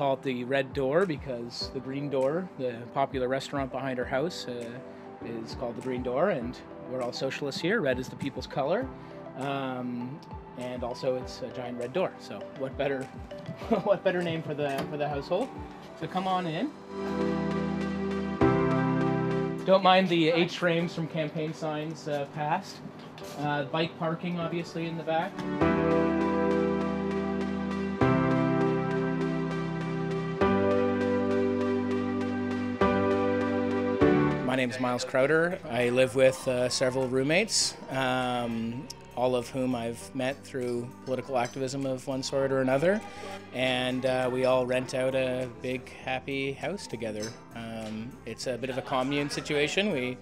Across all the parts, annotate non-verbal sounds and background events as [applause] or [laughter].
call it the Red Door because the Green Door, the popular restaurant behind our house, uh, is called the Green Door, and we're all socialists here. Red is the people's color. Um, and also it's a giant red door. So what better, [laughs] what better name for the for the household? So come on in. Don't mind the H frames from campaign signs uh, past. Uh, bike parking obviously in the back. Name is Miles Crowder. I live with uh, several roommates. Um, all of whom I've met through political activism of one sort or another. And uh, we all rent out a big, happy house together. Um, it's a bit of a commune situation. We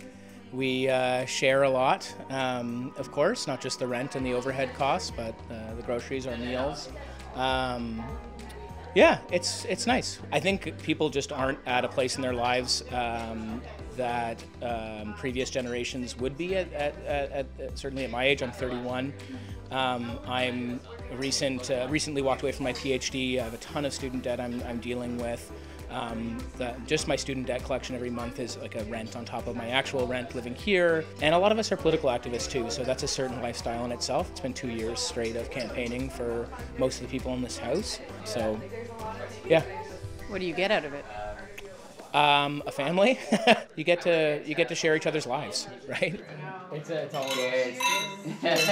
we uh, share a lot, um, of course, not just the rent and the overhead costs, but uh, the groceries, our meals. Yeah, it's it's nice. I think people just aren't at a place in their lives um, that um, previous generations would be at, at, at, at, certainly at my age. I'm 31. Um, I'm recent uh, recently walked away from my PhD. I have a ton of student debt I'm, I'm dealing with. Um, the, just my student debt collection every month is like a rent on top of my actual rent living here. And a lot of us are political activists too, so that's a certain lifestyle in itself. It's been two years straight of campaigning for most of the people in this house. So, yeah. What do you get out of it? Um, a family. [laughs] you get to you get to share each other's lives, [laughs] right? It's, a, it's all it is.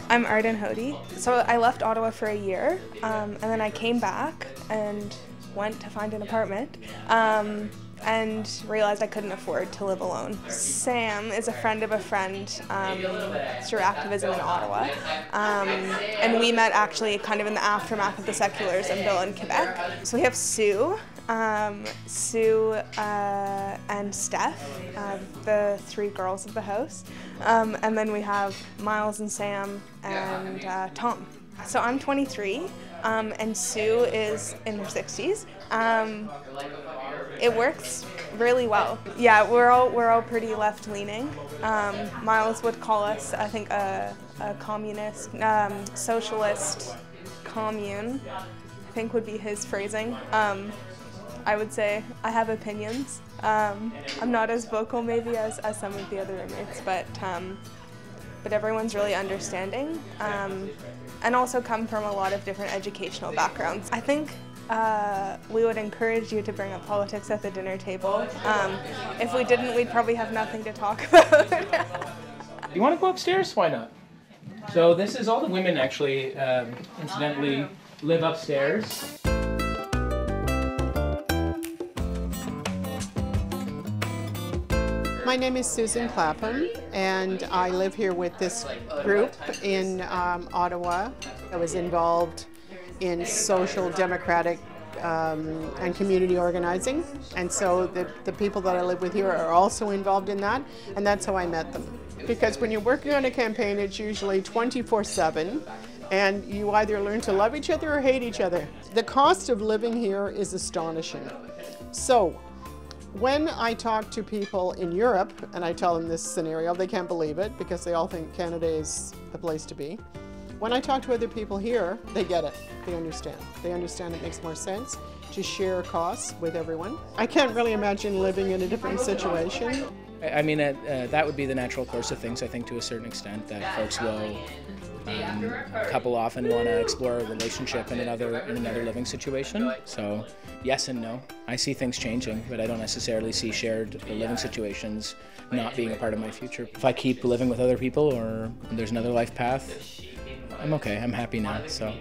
[laughs] I'm Arden Hody. So I left Ottawa for a year, um, and then I came back and went to find an apartment. Um, and realized I couldn't afford to live alone. Sam is a friend of a friend um, through activism in Ottawa, um, and we met actually kind of in the aftermath of the secularism bill in Quebec. So we have Sue, um, Sue uh, and Steph, uh, the three girls of the house. Um, and then we have Miles and Sam and uh, Tom. So I'm 23, um, and Sue is in her 60s. Um, it works really well. Yeah, we're all we're all pretty left leaning. Um, Miles would call us, I think, a, a communist, um, socialist commune. I think would be his phrasing. Um, I would say I have opinions. Um, I'm not as vocal maybe as, as some of the other roommates, but but everyone's really understanding um, and also come from a lot of different educational backgrounds. I think uh, we would encourage you to bring up politics at the dinner table. Um, if we didn't, we'd probably have nothing to talk [laughs] about. you want to go upstairs? Why not? So this is all the women actually, um, incidentally, live upstairs. My name is Susan Clapham, and I live here with this group in um, Ottawa. I was involved in social democratic um, and community organizing, and so the, the people that I live with here are also involved in that, and that's how I met them. Because when you're working on a campaign, it's usually 24 7 and you either learn to love each other or hate each other. The cost of living here is astonishing. So when I talk to people in Europe and I tell them this scenario, they can't believe it because they all think Canada is the place to be. When I talk to other people here, they get it. They understand. They understand it makes more sense to share costs with everyone. I can't really imagine living in a different situation. I mean, uh, uh, that would be the natural course of things, I think, to a certain extent, that folks will um, couple often want to explore a relationship in another in another living situation. So yes and no. I see things changing, but I don't necessarily see shared living situations not being a part of my future. If I keep living with other people or there's another life path, I'm okay. I'm happy now. So.